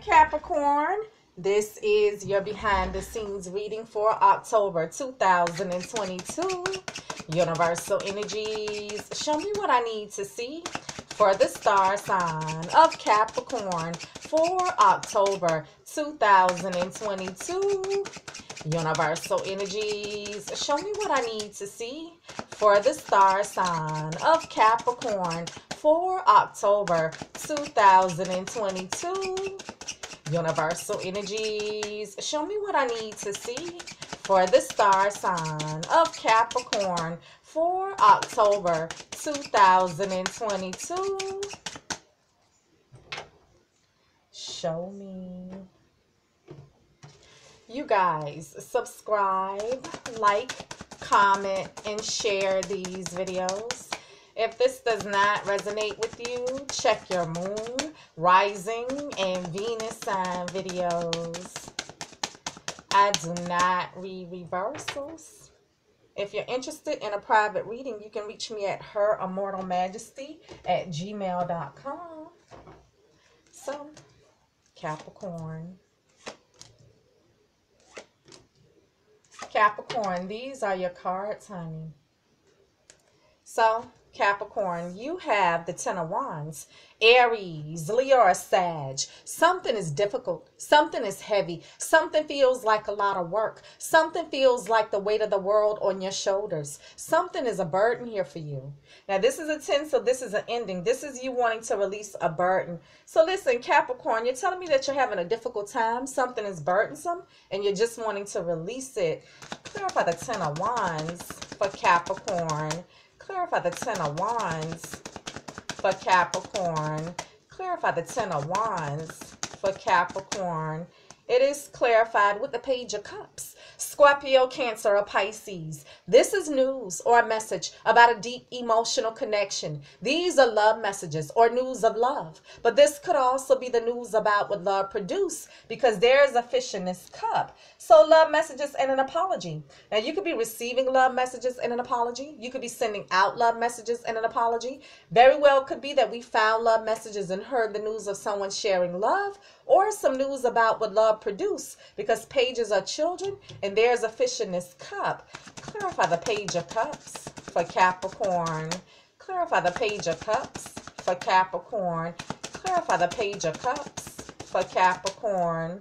Capricorn. This is your behind the scenes reading for October 2022. Universal energies, show me what I need to see for the star sign of Capricorn for October 2022. Universal energies, show me what I need to see for the star sign of Capricorn for October 2022. Universal energies, show me what I need to see for the star sign of Capricorn for October 2022. Show me. You guys, subscribe, like, comment, and share these videos. If this does not resonate with you, check your moon, rising, and Venus sign videos. I do not read reversals. If you're interested in a private reading, you can reach me at her immortal majesty at gmail.com. So, Capricorn. Capricorn, these are your cards, honey. So, Capricorn, you have the Ten of Wands. Aries, Leo, or Sag. Something is difficult. Something is heavy. Something feels like a lot of work. Something feels like the weight of the world on your shoulders. Something is a burden here for you. Now, this is a 10, so this is an ending. This is you wanting to release a burden. So listen, Capricorn, you're telling me that you're having a difficult time. Something is burdensome, and you're just wanting to release it. Clarify the Ten of Wands for Capricorn. Clarify the Ten of Wands for Capricorn. Clarify the Ten of Wands for Capricorn. It is clarified with the Page of Cups. Scorpio, Cancer, or Pisces. This is news or a message about a deep emotional connection. These are love messages or news of love. But this could also be the news about what love produce because there's a fish in this cup. So love messages and an apology. Now you could be receiving love messages and an apology. You could be sending out love messages and an apology. Very well could be that we found love messages and heard the news of someone sharing love or some news about what love produce because pages are children and there's a fish in this cup. Clarify the page of cups for Capricorn. Clarify the page of cups for Capricorn. Clarify the page of cups for Capricorn.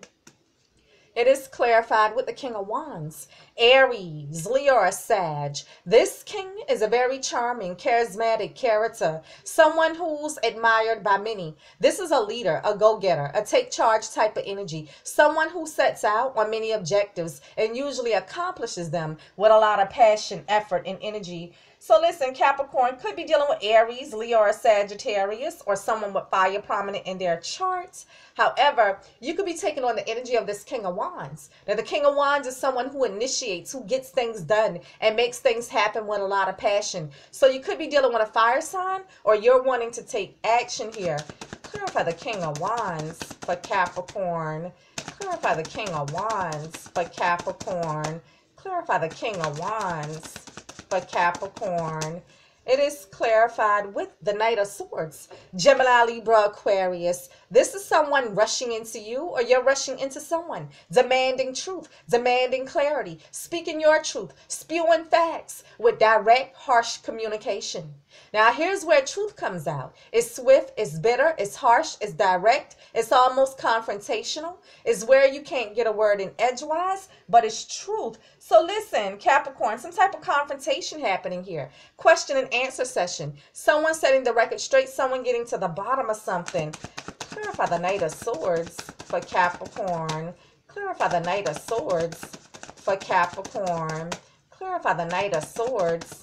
It is clarified with the King of Wands. Aries, Leo, or Sag. This king is a very charming, charismatic character, someone who's admired by many. This is a leader, a go-getter, a take charge type of energy, someone who sets out on many objectives and usually accomplishes them with a lot of passion, effort, and energy. So listen, Capricorn could be dealing with Aries, Leo, or Sagittarius, or someone with fire prominent in their charts. However, you could be taking on the energy of this King of Wands. Now, the King of Wands is someone who initiates, who gets things done, and makes things happen with a lot of passion. So you could be dealing with a fire sign, or you're wanting to take action here. Clarify the King of Wands for Capricorn. Clarify the King of Wands for Capricorn. Clarify the King of Wands for Capricorn. It is clarified with the Knight of Swords. Gemini, Libra, Aquarius. This is someone rushing into you or you're rushing into someone. Demanding truth, demanding clarity, speaking your truth, spewing facts with direct, harsh communication. Now, here's where truth comes out. It's swift, it's bitter, it's harsh, it's direct, it's almost confrontational. It's where you can't get a word in edgewise, but it's truth. So listen, Capricorn, some type of confrontation happening here. Question and answer session. Someone setting the record straight, someone getting to the bottom of something. Clarify the Knight of Swords for Capricorn. Clarify the Knight of Swords for Capricorn. Clarify the Knight of Swords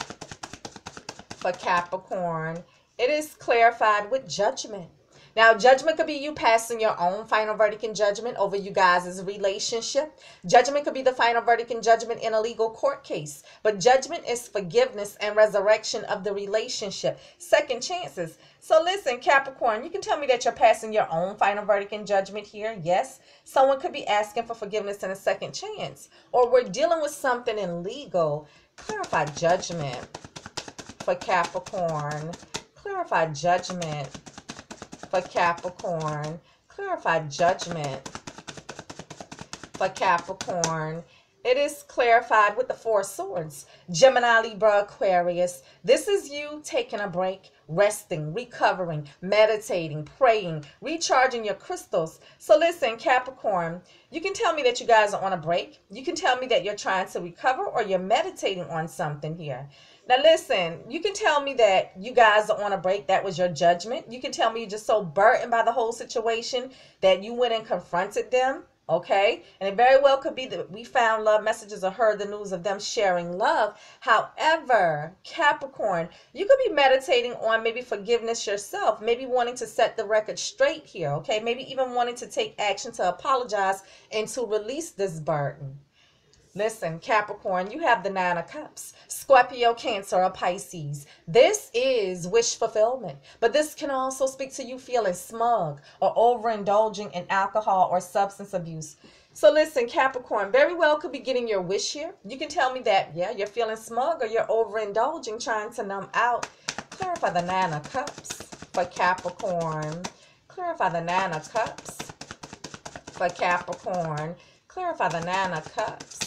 for Capricorn. It is clarified with judgment. Now, judgment could be you passing your own final verdict and judgment over you guys' relationship. Judgment could be the final verdict and judgment in a legal court case. But judgment is forgiveness and resurrection of the relationship. Second chances. So listen, Capricorn, you can tell me that you're passing your own final verdict and judgment here. Yes. Someone could be asking for forgiveness and a second chance. Or we're dealing with something in legal. Clarify judgment for Capricorn. Clarify judgment for Capricorn. Clarify judgment for Capricorn. It is clarified with the Four Swords. Gemini, Libra, Aquarius. This is you taking a break, resting, recovering, meditating, praying, recharging your crystals. So listen, Capricorn, you can tell me that you guys are on a break. You can tell me that you're trying to recover or you're meditating on something here. Now, listen, you can tell me that you guys are on a break. That was your judgment. You can tell me you're just so burdened by the whole situation that you went and confronted them Okay. And it very well could be that we found love messages or heard the news of them sharing love. However, Capricorn, you could be meditating on maybe forgiveness yourself, maybe wanting to set the record straight here. Okay. Maybe even wanting to take action to apologize and to release this burden. Listen, Capricorn, you have the Nine of Cups. Scorpio, Cancer, or Pisces. This is wish fulfillment, but this can also speak to you feeling smug or overindulging in alcohol or substance abuse. So listen, Capricorn, very well could be getting your wish here. You can tell me that, yeah, you're feeling smug or you're overindulging, trying to numb out. Clarify the Nine of Cups for Capricorn. Clarify the Nine of Cups for Capricorn. Clarify the Nine of Cups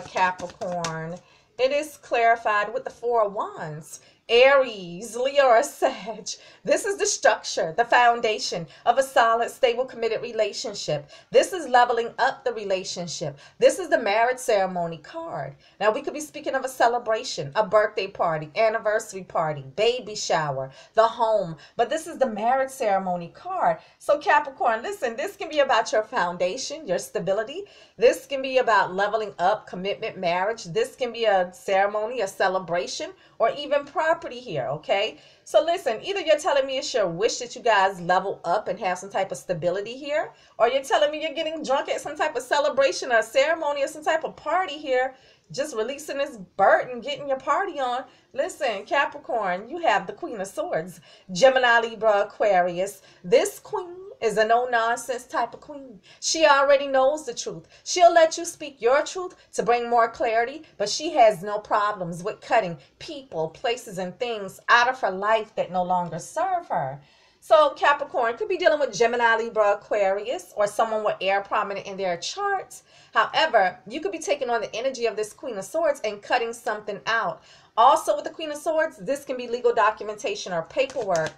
for Capricorn. It is clarified with the Four of Wands. Aries, Leo, or Sag. This is the structure, the foundation of a solid, stable, committed relationship. This is leveling up the relationship. This is the marriage ceremony card. Now, we could be speaking of a celebration, a birthday party, anniversary party, baby shower, the home, but this is the marriage ceremony card. So, Capricorn, listen, this can be about your foundation, your stability. This can be about leveling up, commitment, marriage. This can be a ceremony, a celebration, or even property here, okay? So listen, either you're telling me it's your wish that you guys level up and have some type of stability here, or you're telling me you're getting drunk at some type of celebration or ceremony or some type of party here, just releasing this burden, getting your party on. Listen, Capricorn, you have the Queen of Swords, Gemini, Libra, Aquarius. This queen is a no nonsense type of queen. She already knows the truth. She'll let you speak your truth to bring more clarity, but she has no problems with cutting people, places, and things out of her life that no longer serve her. So Capricorn could be dealing with Gemini, Libra, Aquarius, or someone with air prominent in their chart. However, you could be taking on the energy of this Queen of Swords and cutting something out. Also with the Queen of Swords, this can be legal documentation or paperwork.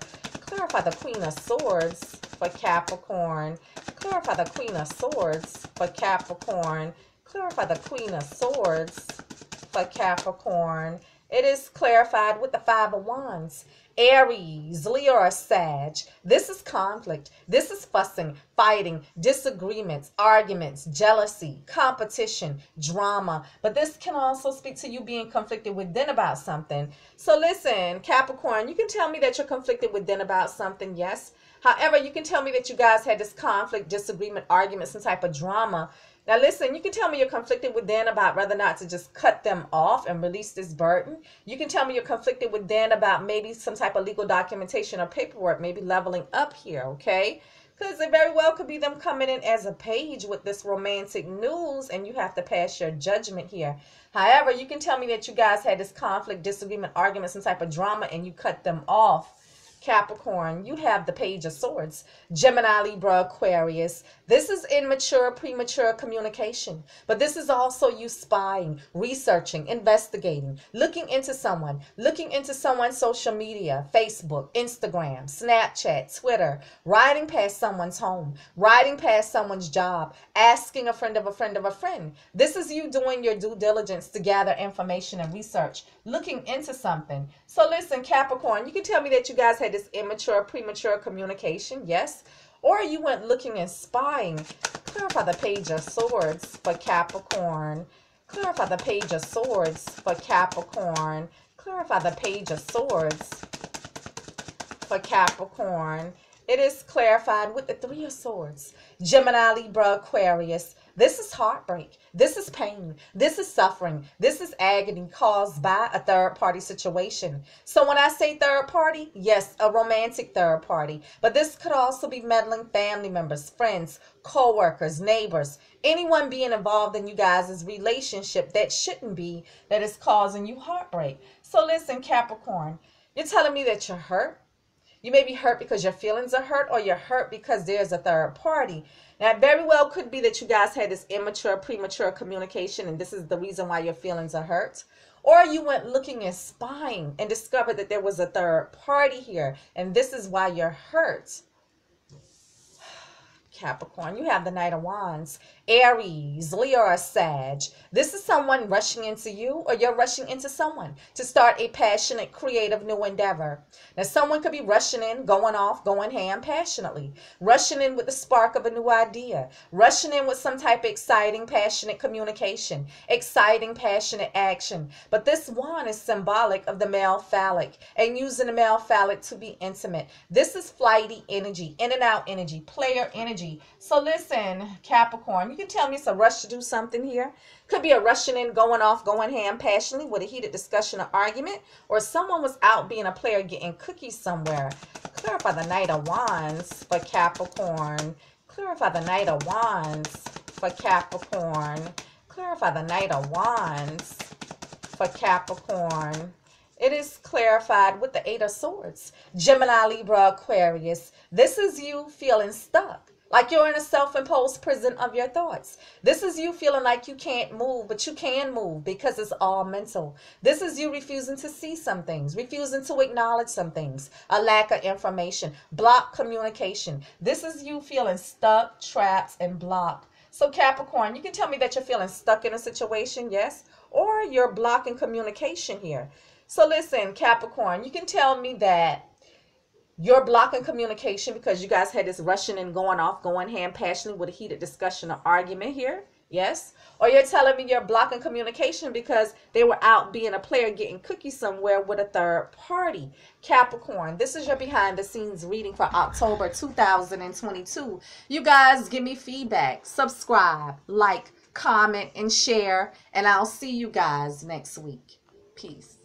Clarify the Queen of Swords for Capricorn. Clarify the Queen of Swords for Capricorn. Clarify the Queen of Swords for Capricorn. It is clarified with the Five of Wands. Aries, Leo, or Sag. This is conflict. This is fussing, fighting, disagreements, arguments, jealousy, competition, drama. But this can also speak to you being conflicted within about something. So listen, Capricorn, you can tell me that you're conflicted within about something, yes. However, you can tell me that you guys had this conflict, disagreement, argument, some type of drama. Now, listen, you can tell me you're conflicted within about whether or not to just cut them off and release this burden. You can tell me you're conflicted within about maybe some type of legal documentation or paperwork, maybe leveling up here, okay? Because it very well could be them coming in as a page with this romantic news and you have to pass your judgment here. However, you can tell me that you guys had this conflict, disagreement, argument, some type of drama and you cut them off Capricorn, you have the Page of Swords. Gemini, Libra, Aquarius. This is immature, premature communication. But this is also you spying, researching, investigating, looking into someone, looking into someone's social media, Facebook, Instagram, Snapchat, Twitter, riding past someone's home, riding past someone's job, asking a friend of a friend of a friend. This is you doing your due diligence to gather information and research, looking into something. So listen, Capricorn, you can tell me that you guys had this immature, premature communication, yes? Or you went looking and spying. Clarify the Page of Swords for Capricorn. Clarify the Page of Swords for Capricorn. Clarify the Page of Swords for Capricorn. It is clarified with the Three of Swords. Gemini, Libra, Aquarius. This is heartbreak. This is pain. This is suffering. This is agony caused by a third party situation. So when I say third party, yes, a romantic third party. But this could also be meddling family members, friends, co-workers, neighbors, anyone being involved in you guys' relationship that shouldn't be, that is causing you heartbreak. So listen, Capricorn, you're telling me that you're hurt. You may be hurt because your feelings are hurt, or you're hurt because there's a third party. Now, it very well could be that you guys had this immature, premature communication, and this is the reason why your feelings are hurt. Or you went looking and spying and discovered that there was a third party here, and this is why you're hurt. Capricorn, you have the Knight of Wands. Aries, Leo, or Sag. This is someone rushing into you, or you're rushing into someone to start a passionate, creative new endeavor. Now, someone could be rushing in, going off, going ham passionately, rushing in with the spark of a new idea, rushing in with some type of exciting, passionate communication, exciting, passionate action. But this one is symbolic of the male phallic and using the male phallic to be intimate. This is flighty energy, in and out energy, player energy. So, listen, Capricorn, you can tell me it's a rush to do something here. Could be a rushing in, going off, going ham passionately with a heated discussion or argument, or someone was out being a player getting cookies somewhere. Clarify the Knight of Wands for Capricorn. Clarify the Knight of Wands for Capricorn. Clarify the Knight of Wands for Capricorn. It is clarified with the Eight of Swords. Gemini, Libra, Aquarius. This is you feeling stuck like you're in a self imposed prison of your thoughts. This is you feeling like you can't move, but you can move because it's all mental. This is you refusing to see some things, refusing to acknowledge some things, a lack of information, block communication. This is you feeling stuck, trapped, and blocked. So, Capricorn, you can tell me that you're feeling stuck in a situation, yes, or you're blocking communication here. So, listen, Capricorn, you can tell me that you're blocking communication because you guys had this rushing and going off, going hand passionately with a heated discussion or argument here. Yes. Or you're telling me you're blocking communication because they were out being a player getting cookies somewhere with a third party. Capricorn, this is your behind the scenes reading for October 2022. You guys give me feedback, subscribe, like, comment, and share. And I'll see you guys next week. Peace.